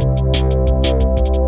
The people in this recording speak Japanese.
うん。